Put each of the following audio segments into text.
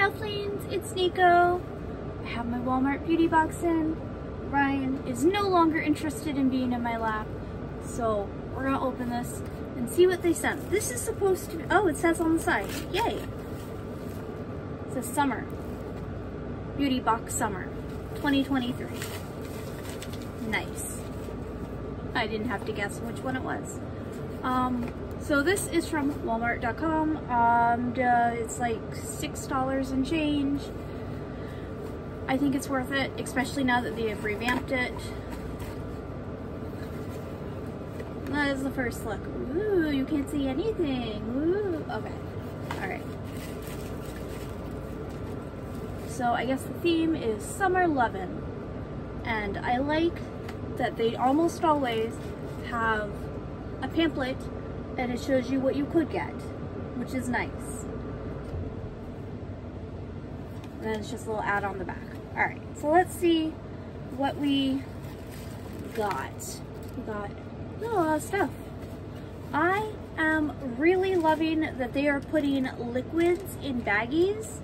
Halflings, it's Nico. I have my Walmart beauty box in. Ryan is no longer interested in being in my lap, so we're gonna open this and see what they sent. This is supposed to, oh, it says on the side, yay. It says summer. Beauty box summer, 2023. Nice. I didn't have to guess which one it was. Um, so this is from walmart.com. Um, it's like $6 and change. I think it's worth it, especially now that they have revamped it. That is the first look. Ooh, you can't see anything. Ooh, okay. Alright. So I guess the theme is Summer Lovin'. And I like that they almost always have a pamphlet and it shows you what you could get, which is nice. And then it's just a little ad on the back. All right, so let's see what we got. We got a lot of stuff. I am really loving that they are putting liquids in baggies.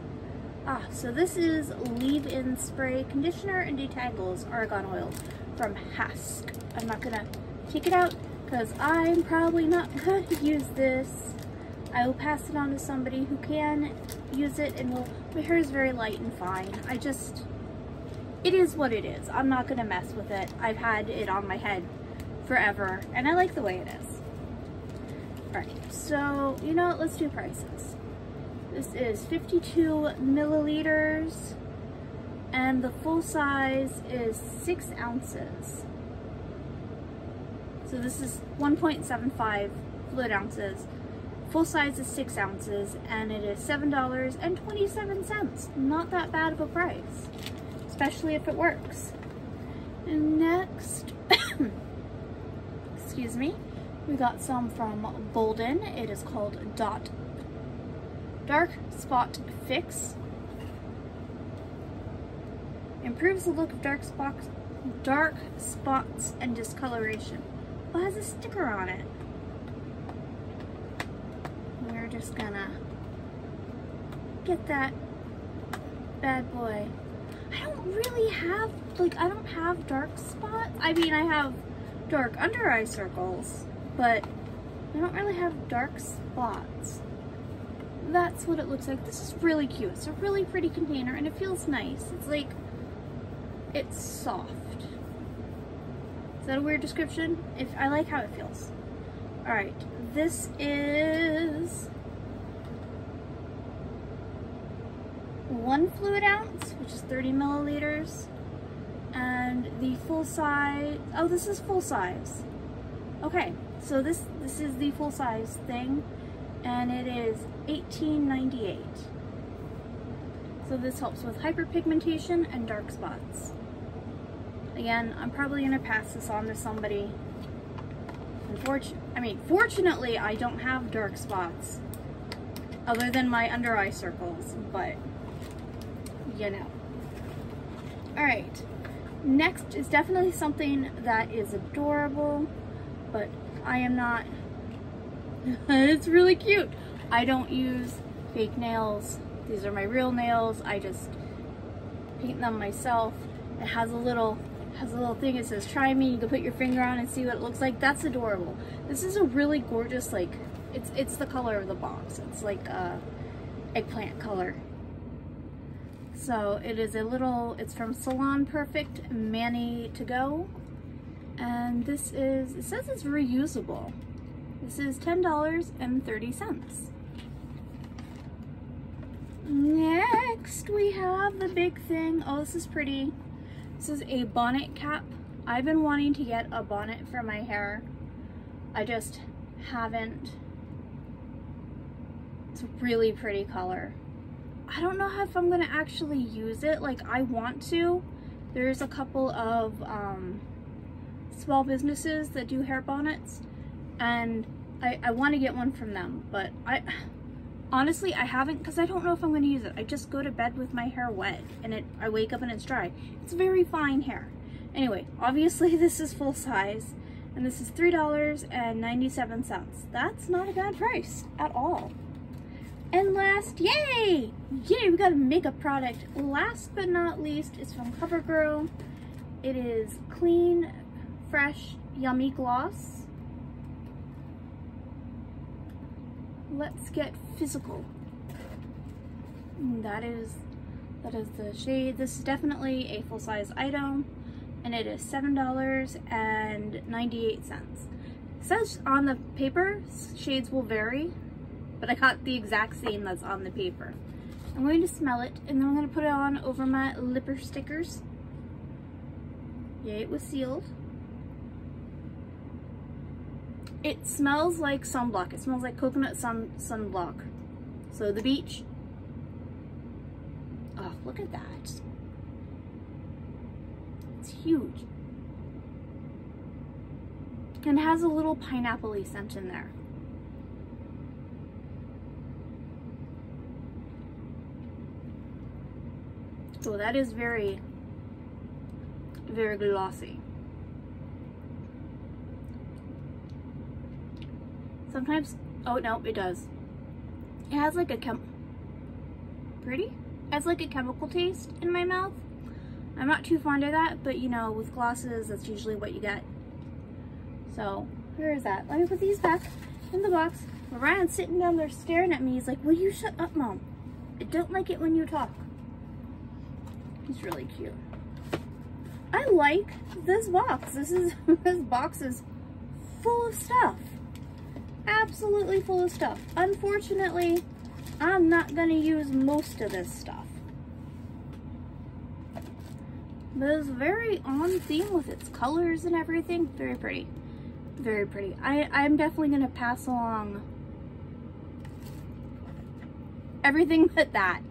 Ah, so this is leave-in spray conditioner and detangles argan oil from Hask. I'm not gonna take it out because I'm probably not going to use this. I will pass it on to somebody who can use it and will, my hair is very light and fine. I just, it is what it is. I'm not going to mess with it. I've had it on my head forever and I like the way it is. Alright, so you know what, let's do prices. This is 52 milliliters and the full size is 6 ounces. So this is 1.75 fluid ounces. Full size is 6 ounces and it is $7.27. Not that bad of a price, especially if it works. And next, excuse me, we got some from Bolden. It is called Dot Dark Spot Fix. Improves the look of dark spots, dark spots and discoloration. Oh, has a sticker on it. We're just gonna get that bad boy. I don't really have, like, I don't have dark spots. I mean, I have dark under eye circles, but I don't really have dark spots. That's what it looks like. This is really cute. It's a really pretty container and it feels nice. It's like, it's soft. Is that a weird description? If I like how it feels. Alright, this is one fluid ounce, which is 30 milliliters. And the full size, oh, this is full size. Okay, so this, this is the full size thing, and it is 18.98. So this helps with hyperpigmentation and dark spots. Again, I'm probably going to pass this on to somebody. Unfortunately, I mean, fortunately, I don't have dark spots other than my under eye circles, but you know. Alright, next is definitely something that is adorable, but I am not, it's really cute. I don't use fake nails. These are my real nails. I just paint them myself. It has a little has a little thing it says try me. You can put your finger on and see what it looks like. That's adorable. This is a really gorgeous like it's it's the color of the box. It's like a eggplant color. So it is a little it's from salon perfect mani to go. And this is it says it's reusable. This is ten dollars and 30 cents. Next we have the big thing. Oh this is pretty this is a bonnet cap. I've been wanting to get a bonnet for my hair. I just haven't. It's a really pretty color. I don't know if I'm gonna actually use it. Like I want to. There's a couple of um, small businesses that do hair bonnets and I, I want to get one from them, but I honestly I haven't because I don't know if I'm going to use it. I just go to bed with my hair wet and it I wake up and it's dry. It's very fine hair. Anyway, obviously this is full size and this is $3.97. That's not a bad price at all. And last, yay! Yay, we got a makeup product. Last but not least, it's from CoverGirl. It is Clean, Fresh, Yummy Gloss. Let's get physical. That is, that is the shade. This is definitely a full-size item and it is $7.98. It says on the paper, shades will vary, but I got the exact same that's on the paper. I'm going to smell it, and then I'm going to put it on over my lipper stickers. Yay, it was sealed. It smells like sunblock. It smells like coconut sun sunblock. So the beach. Oh, look at that. It's huge. And has a little pineapple scent in there. So that is very, very glossy. Sometimes, oh no, it does. It has like a chem, pretty? It has like a chemical taste in my mouth. I'm not too fond of that, but you know, with glosses, that's usually what you get. So, where is that? Let me put these back in the box. Ryan's sitting down there staring at me. He's like, will you shut up, Mom? I don't like it when you talk. He's really cute. I like this box. This is this box is full of stuff. Absolutely full of stuff. Unfortunately, I'm not going to use most of this stuff. But it's very on theme with its colors and everything. Very pretty. Very pretty. I, I'm definitely going to pass along everything but that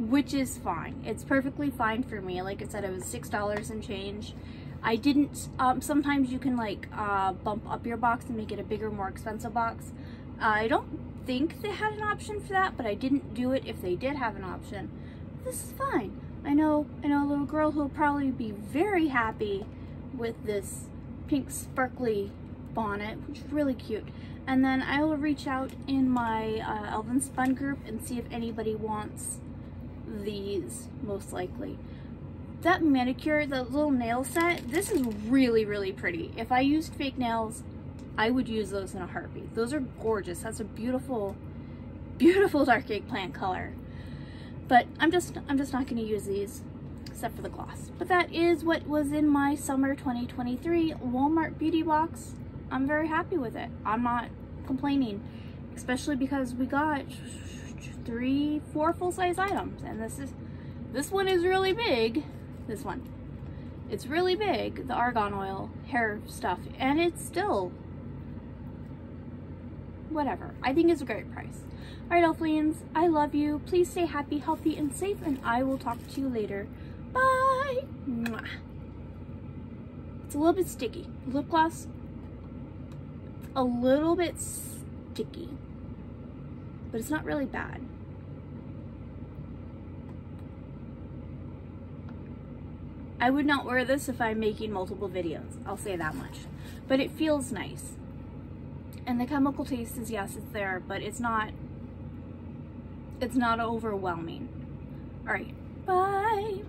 which is fine. It's perfectly fine for me. Like I said, it was $6 and change. I didn't, um, sometimes you can like uh, bump up your box and make it a bigger, more expensive box. Uh, I don't think they had an option for that, but I didn't do it if they did have an option. This is fine. I know, I know a little girl who'll probably be very happy with this pink sparkly bonnet, which is really cute. And then I will reach out in my uh, Elvenspun group and see if anybody wants these, most likely. That manicure, the little nail set, this is really, really pretty. If I used fake nails, I would use those in a heartbeat. Those are gorgeous. That's a beautiful, beautiful dark eggplant color. But I'm just, I'm just not going to use these except for the gloss. But that is what was in my summer 2023 Walmart beauty box. I'm very happy with it. I'm not complaining, especially because we got three, four full-size items. And this is, this one is really big. This one. It's really big, the argan oil hair stuff. And it's still, whatever. I think it's a great price. All right, Elflians, I love you. Please stay happy, healthy, and safe, and I will talk to you later. Bye. Mwah. It's a little bit sticky. Lip gloss, a little bit sticky, but it's not really bad. I would not wear this if I'm making multiple videos. I'll say that much. But it feels nice. And the chemical taste is, yes, it's there, but it's not, it's not overwhelming. All right, bye.